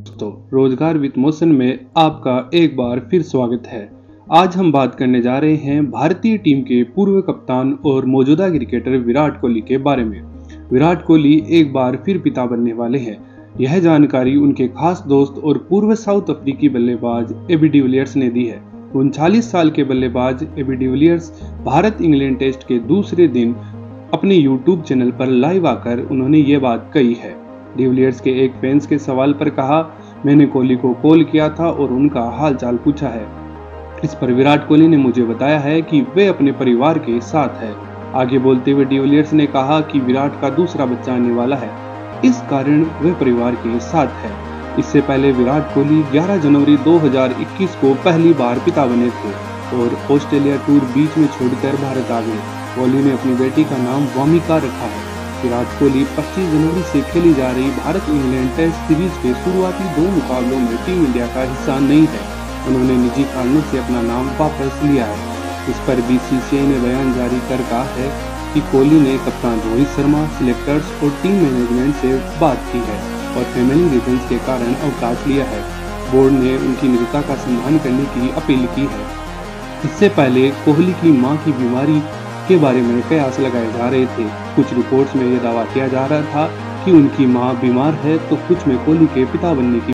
दोस्तों, रोज़गार with motion में आपका एक बार फिर स्वागत है। आज हम बात करने जा रहे हैं भारतीय टीम के पूर्व कप्तान और मौजूदा क्रिकेटर विराट कोहली के बारे में। विराट कोहली एक बार फिर पिता बनने वाले हैं। यह जानकारी उनके खास दोस्त और पूर्व साउथ अफ्रीकी बल्लेबाज एबी डिविलियर्स ने दी है। उनचालीस साल के बल्लेबाज AB de Villiers Bharat England Test के दूसरे दिन अपने यूट्यूब चैनल पर लाइव आकर उन्होंने ये बात कही है। डिविलियर्स के एक फैंस के सवाल पर कहा, मैंने कोहली को कॉल किया था और उनका हाल चाल पूछा है। इस पर विराट कोहली ने मुझे बताया है कि वे अपने परिवार के साथ है। आगे बोलते हुए डिविलियर्स ने कहा कि विराट का दूसरा बच्चा आने वाला है। इस कारण वे परिवार के साथ है। इससे पहले विराट कोहली 11 जनवरी 2021 को पहली बार पिता बने थे और ऑस्ट्रेलिया टूर बीच में छोड़कर भारत आ गए। कोहली ने अपनी बेटी का नाम वामिका रखा है। विराट कोहली 25 जनवरी से खेली जा रही भारत इंग्लैंड टेस्ट सीरीज़ के शुरुआती दो मुकाबलों में टीम इंडिया का हिस्सा नहीं है। उन्होंने निजी कारणों से अपना नाम वापस लिया है। इस पर बीसीसीआई ने बयान जारी कर कहा है कि कोहली ने कप्तान रोहित शर्मा सिलेक्टर्स और टीम मैनेजमेंट से बात की है और फैमिली रीजन के कारण अवकाश लिया है। बोर्ड ने उनकी निजता का सम्मान करने की अपील की है। इससे पहले कोहली की माँ की बीमारी के बारे में कयास लगाए जा रहे थे। कुछ रिपोर्ट्स में यह दावा किया जा रहा था कि उनकी माँ बीमार है तो कुछ में कोहली के पिता बनने की